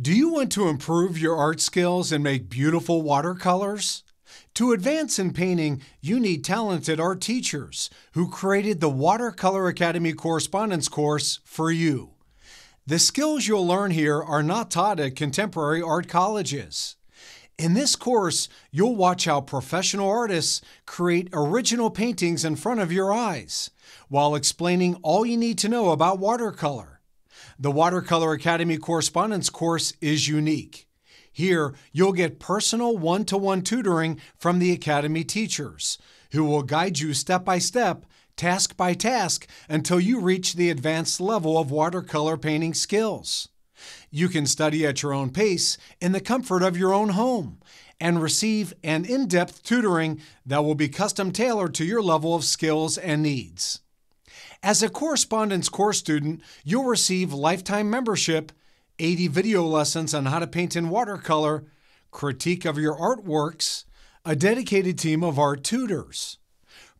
Do you want to improve your art skills and make beautiful watercolors? To advance in painting, you need talented art teachers who created the Watercolor Academy Correspondence course for you. The skills you'll learn here are not taught at contemporary art colleges. In this course, you'll watch how professional artists create original paintings in front of your eyes while explaining all you need to know about watercolor. The Watercolor Academy Correspondence course is unique. Here, you'll get personal one to one tutoring from the Academy teachers, who will guide you step by step, task by task, until you reach the advanced level of watercolor painting skills. You can study at your own pace in the comfort of your own home and receive an in depth tutoring that will be custom tailored to your level of skills and needs. As a correspondence course student, you'll receive lifetime membership, 80 video lessons on how to paint in watercolor, critique of your artworks, a dedicated team of art tutors,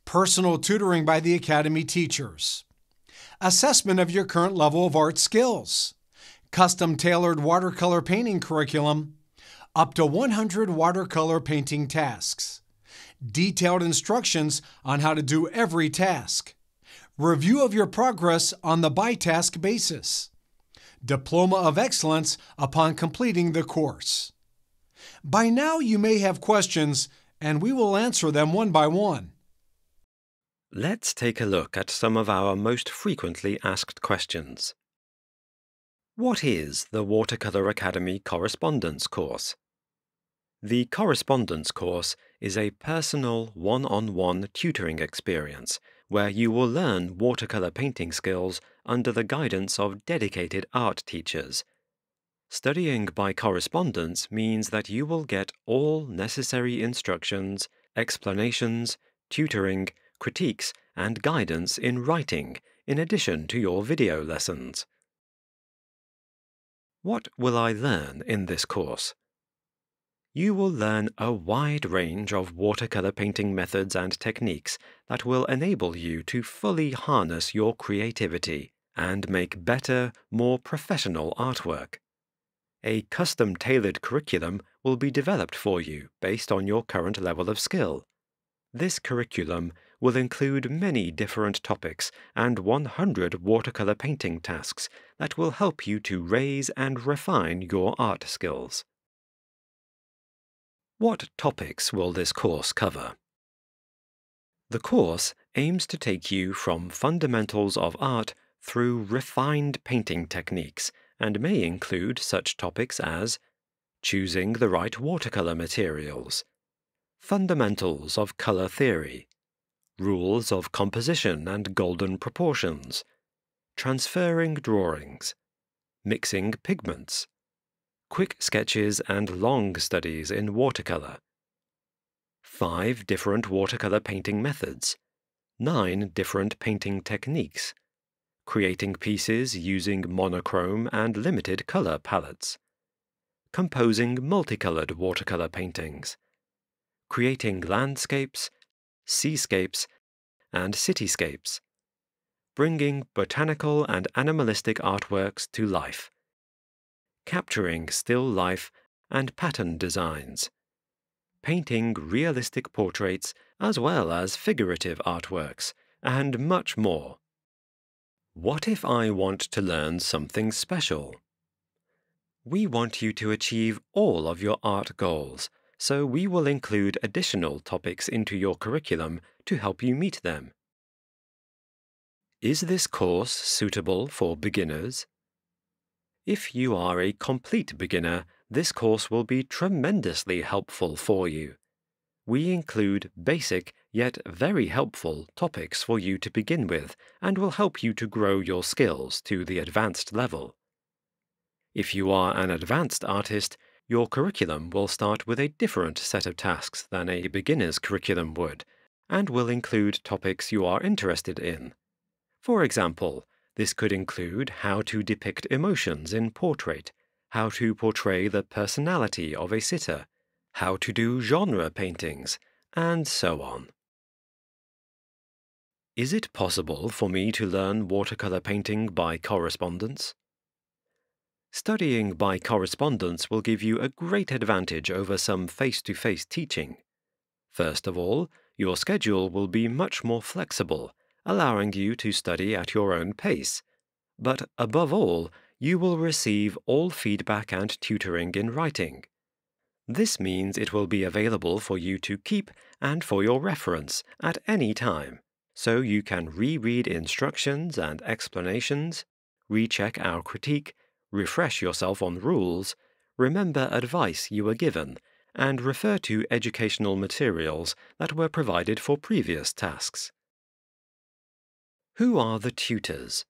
personal tutoring by the Academy teachers, assessment of your current level of art skills, custom tailored watercolor painting curriculum, up to 100 watercolor painting tasks, detailed instructions on how to do every task review of your progress on the by task basis, diploma of excellence upon completing the course. By now, you may have questions, and we will answer them one by one. Let's take a look at some of our most frequently asked questions. What is the Watercolor Academy Correspondence Course? The Correspondence Course is a personal one on one tutoring experience where you will learn watercolor painting skills under the guidance of dedicated art teachers. Studying by correspondence means that you will get all necessary instructions, explanations, tutoring, critiques, and guidance in writing, in addition to your video lessons. What will I learn in this course? You will learn a wide range of watercolor painting methods and techniques that will enable you to fully harness your creativity and make better, more professional artwork. A custom tailored curriculum will be developed for you based on your current level of skill. This curriculum will include many different topics and 100 watercolor painting tasks that will help you to raise and refine your art skills. What topics will this course cover? The course aims to take you from fundamentals of art through refined painting techniques and may include such topics as choosing the right watercolor materials, fundamentals of color theory, rules of composition and golden proportions, transferring drawings, mixing pigments, quick sketches and long studies in watercolor. Five different watercolor painting methods. Nine different painting techniques. Creating pieces using monochrome and limited color palettes. Composing multicolored watercolor paintings. Creating landscapes, seascapes, and cityscapes. Bringing botanical and animalistic artworks to life capturing still life and pattern designs, painting realistic portraits as well as figurative artworks, and much more. What if I want to learn something special? We want you to achieve all of your art goals, so we will include additional topics into your curriculum to help you meet them. Is this course suitable for beginners? If you are a complete beginner, this course will be tremendously helpful for you. We include basic yet very helpful topics for you to begin with and will help you to grow your skills to the advanced level. If you are an advanced artist, your curriculum will start with a different set of tasks than a beginner's curriculum would, and will include topics you are interested in. For example, this could include how to depict emotions in portrait, how to portray the personality of a sitter, how to do genre paintings, and so on. Is it possible for me to learn watercolor painting by correspondence? Studying by correspondence will give you a great advantage over some face to face teaching. First of all, your schedule will be much more flexible, allowing you to study at your own pace. But above all, you will receive all feedback and tutoring in writing. This means it will be available for you to keep and for your reference at any time, so you can reread instructions and explanations, recheck our critique, refresh yourself on rules, remember advice you were given, and refer to educational materials that were provided for previous tasks. Who are the tutors?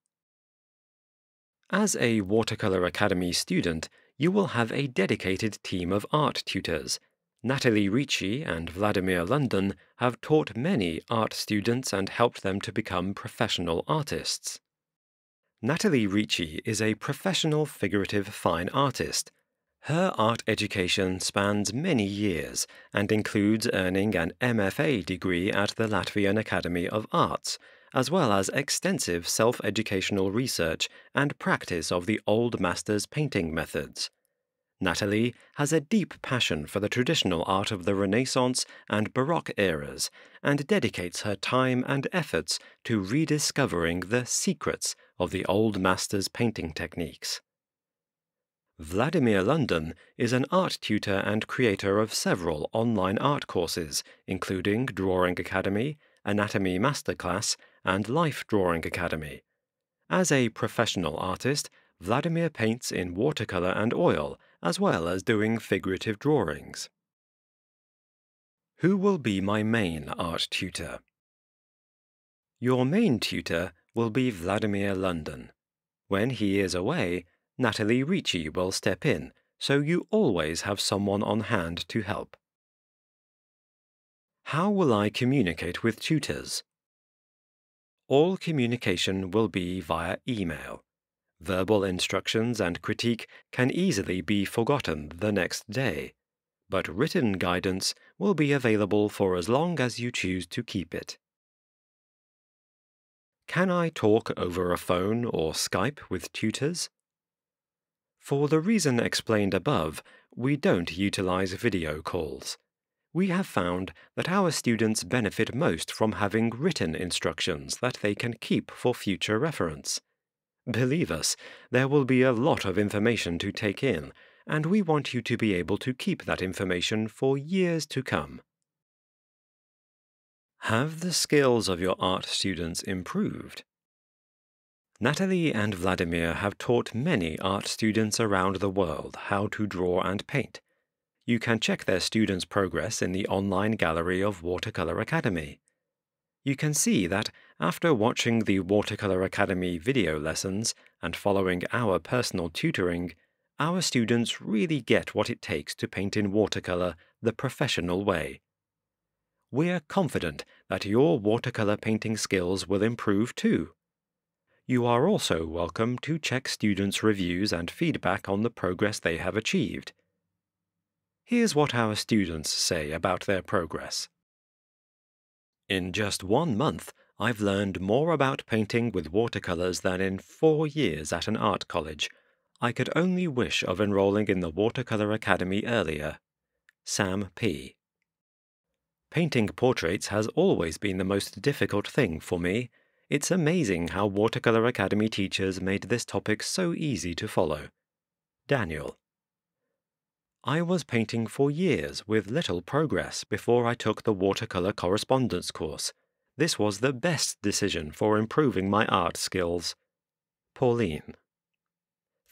As a Watercolor Academy student, you will have a dedicated team of art tutors. Natalie Ricci and Vladimir London have taught many art students and helped them to become professional artists. Natalie Ricci is a professional figurative fine artist. Her art education spans many years and includes earning an MFA degree at the Latvian Academy of Arts, as well as extensive self educational research and practice of the old masters' painting methods. Natalie has a deep passion for the traditional art of the Renaissance and Baroque eras and dedicates her time and efforts to rediscovering the secrets of the old masters' painting techniques. Vladimir London is an art tutor and creator of several online art courses, including Drawing Academy, Anatomy Masterclass, and Life Drawing Academy. As a professional artist, Vladimir paints in watercolor and oil, as well as doing figurative drawings. Who will be my main art tutor? Your main tutor will be Vladimir London. When he is away, Natalie Ricci will step in, so you always have someone on hand to help. How will I communicate with tutors? All communication will be via email. Verbal instructions and critique can easily be forgotten the next day, but written guidance will be available for as long as you choose to keep it. Can I talk over a phone or Skype with tutors? For the reason explained above, we don't utilize video calls we have found that our students benefit most from having written instructions that they can keep for future reference. Believe us, there will be a lot of information to take in, and we want you to be able to keep that information for years to come. Have the skills of your art students improved? Natalie and Vladimir have taught many art students around the world how to draw and paint you can check their students' progress in the online gallery of Watercolor Academy. You can see that after watching the Watercolor Academy video lessons and following our personal tutoring, our students really get what it takes to paint in watercolor the professional way. We're confident that your watercolor painting skills will improve too. You are also welcome to check students' reviews and feedback on the progress they have achieved. Here's what our students say about their progress. In just one month, I've learned more about painting with watercolors than in four years at an art college. I could only wish of enrolling in the Watercolor Academy earlier. Sam P. Painting portraits has always been the most difficult thing for me. It's amazing how Watercolor Academy teachers made this topic so easy to follow. Daniel. I was painting for years with little progress before I took the watercolor correspondence course. This was the best decision for improving my art skills. Pauline.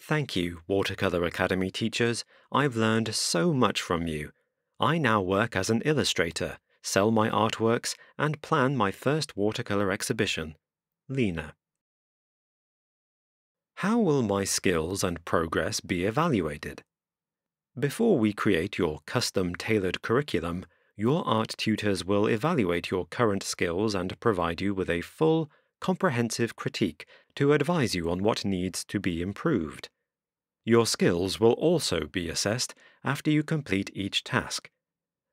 Thank you, Watercolor Academy teachers. I've learned so much from you. I now work as an illustrator, sell my artworks, and plan my first watercolor exhibition. Lena. How will my skills and progress be evaluated? Before we create your custom tailored curriculum, your art tutors will evaluate your current skills and provide you with a full, comprehensive critique to advise you on what needs to be improved. Your skills will also be assessed after you complete each task.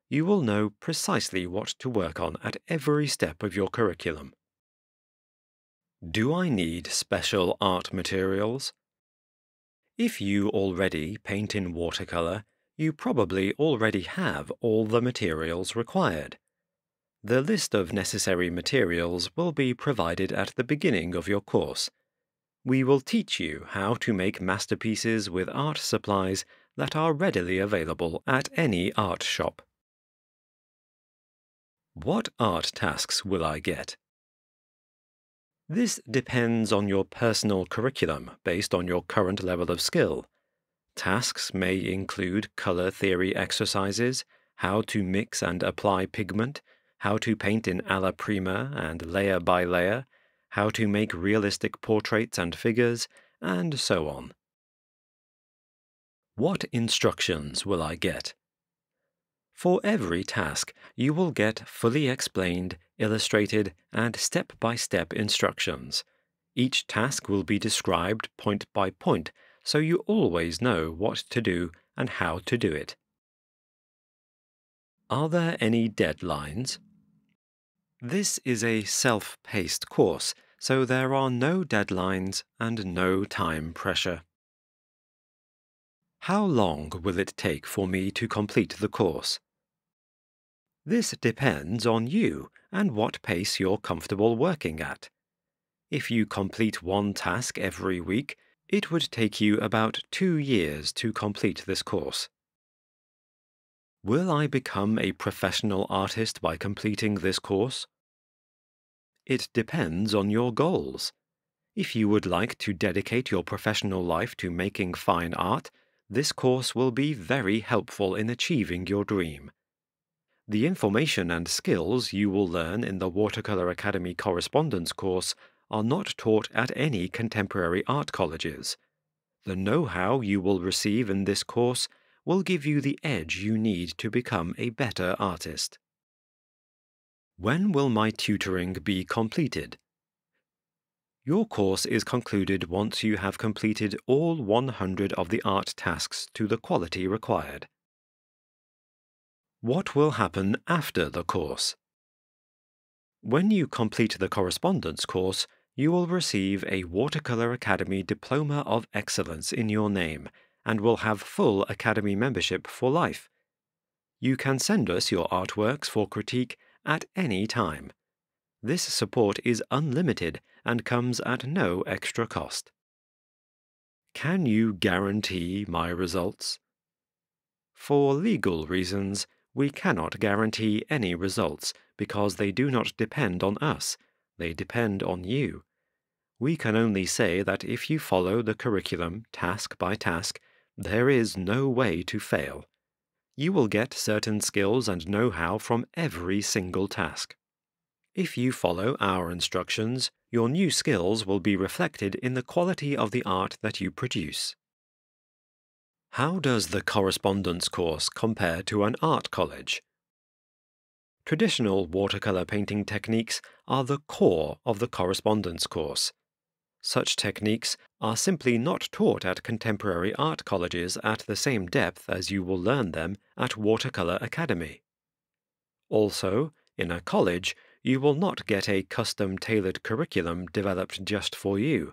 You will know precisely what to work on at every step of your curriculum. Do I need special art materials? If you already paint in watercolor, you probably already have all the materials required. The list of necessary materials will be provided at the beginning of your course. We will teach you how to make masterpieces with art supplies that are readily available at any art shop. What art tasks will I get? This depends on your personal curriculum based on your current level of skill. Tasks may include color theory exercises, how to mix and apply pigment, how to paint in alla prima and layer by layer, how to make realistic portraits and figures, and so on. What instructions will I get? For every task, you will get fully explained, illustrated, and step by step instructions. Each task will be described point by point, so you always know what to do and how to do it. Are there any deadlines? This is a self paced course, so there are no deadlines and no time pressure. How long will it take for me to complete the course? This depends on you and what pace you're comfortable working at. If you complete one task every week, it would take you about two years to complete this course. Will I become a professional artist by completing this course? It depends on your goals. If you would like to dedicate your professional life to making fine art, this course will be very helpful in achieving your dream. The information and skills you will learn in the Watercolor Academy Correspondence course are not taught at any contemporary art colleges. The know how you will receive in this course will give you the edge you need to become a better artist. When will my tutoring be completed? Your course is concluded once you have completed all 100 of the art tasks to the quality required. What will happen after the course? When you complete the correspondence course, you will receive a Watercolor Academy Diploma of Excellence in your name and will have full Academy membership for life. You can send us your artworks for critique at any time. This support is unlimited and comes at no extra cost. Can you guarantee my results? For legal reasons, we cannot guarantee any results because they do not depend on us, they depend on you. We can only say that if you follow the curriculum task by task, there is no way to fail. You will get certain skills and know how from every single task. If you follow our instructions, your new skills will be reflected in the quality of the art that you produce. How does the correspondence course compare to an art college? Traditional watercolor painting techniques are the core of the correspondence course. Such techniques are simply not taught at contemporary art colleges at the same depth as you will learn them at Watercolor Academy. Also, in a college, you will not get a custom tailored curriculum developed just for you.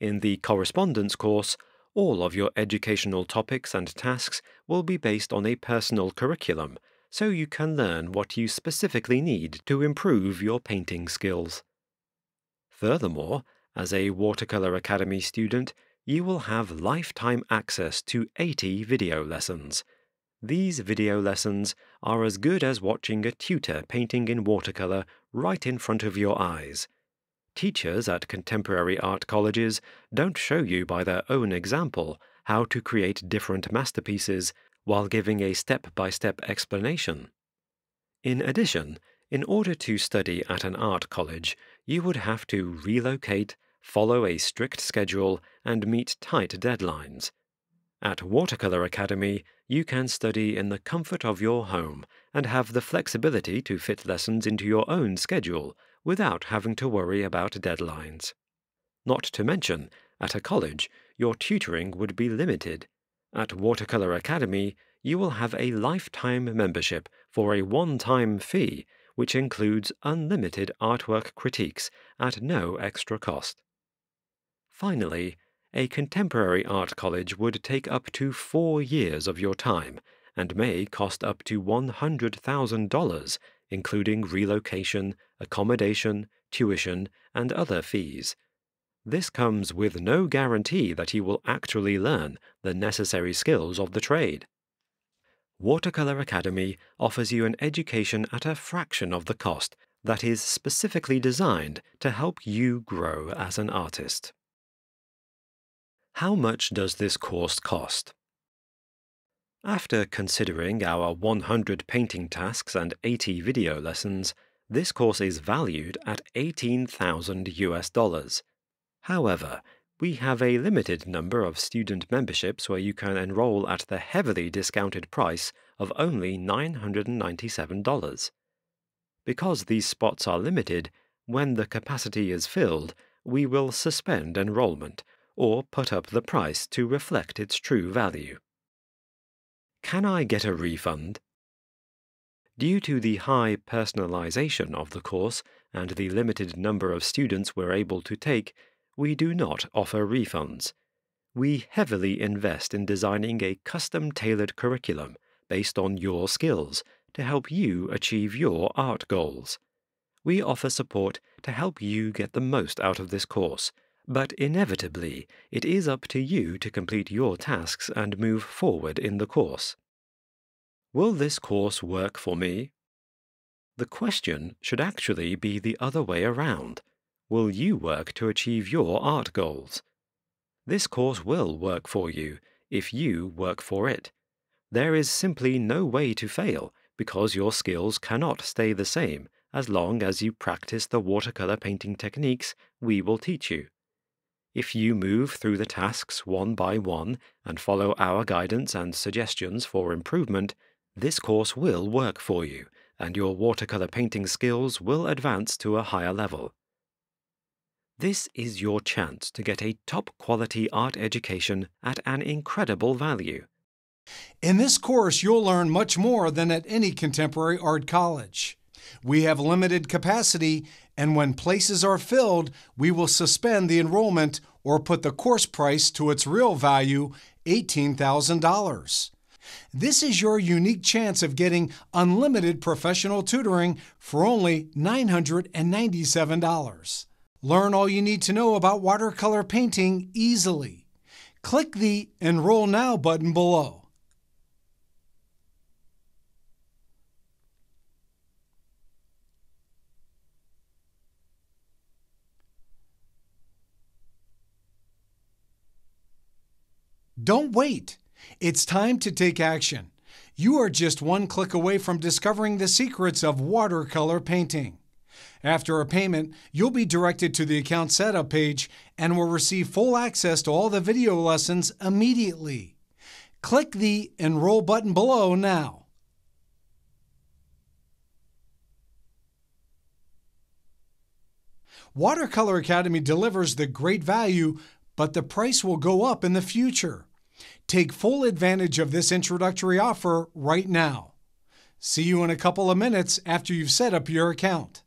In the correspondence course, all of your educational topics and tasks will be based on a personal curriculum, so you can learn what you specifically need to improve your painting skills. Furthermore, as a Watercolor Academy student, you will have lifetime access to 80 video lessons. These video lessons are as good as watching a tutor painting in watercolor right in front of your eyes. Teachers at contemporary art colleges don't show you by their own example how to create different masterpieces while giving a step by step explanation. In addition, in order to study at an art college, you would have to relocate, follow a strict schedule, and meet tight deadlines. At Watercolor Academy, you can study in the comfort of your home and have the flexibility to fit lessons into your own schedule without having to worry about deadlines. Not to mention, at a college, your tutoring would be limited. At Watercolor Academy, you will have a lifetime membership for a one time fee, which includes unlimited artwork critiques at no extra cost. Finally, a contemporary art college would take up to four years of your time and may cost up to $100,000, including relocation, accommodation, tuition, and other fees. This comes with no guarantee that you will actually learn the necessary skills of the trade. Watercolor Academy offers you an education at a fraction of the cost that is specifically designed to help you grow as an artist. How much does this course cost? After considering our 100 painting tasks and 80 video lessons, this course is valued at 18,000 US dollars. However, we have a limited number of student memberships where you can enroll at the heavily discounted price of only $997. Because these spots are limited, when the capacity is filled, we will suspend enrollment or put up the price to reflect its true value. Can I get a refund? Due to the high personalization of the course and the limited number of students we're able to take, we do not offer refunds. We heavily invest in designing a custom tailored curriculum based on your skills to help you achieve your art goals. We offer support to help you get the most out of this course, but inevitably, it is up to you to complete your tasks and move forward in the course. Will this course work for me? The question should actually be the other way around will you work to achieve your art goals? This course will work for you if you work for it. There is simply no way to fail because your skills cannot stay the same as long as you practice the watercolor painting techniques we will teach you. If you move through the tasks one by one and follow our guidance and suggestions for improvement, this course will work for you and your watercolor painting skills will advance to a higher level. This is your chance to get a top quality art education at an incredible value. In this course, you'll learn much more than at any contemporary art college. We have limited capacity, and when places are filled, we will suspend the enrollment or put the course price to its real value, $18,000. This is your unique chance of getting unlimited professional tutoring for only $997. Learn all you need to know about watercolor painting easily. Click the Enroll Now button below. Don't wait. It's time to take action. You are just one click away from discovering the secrets of watercolor painting. After a payment, you'll be directed to the account setup page and will receive full access to all the video lessons immediately. Click the Enroll button below now. Watercolor Academy delivers the great value, but the price will go up in the future. Take full advantage of this introductory offer right now. See you in a couple of minutes after you've set up your account.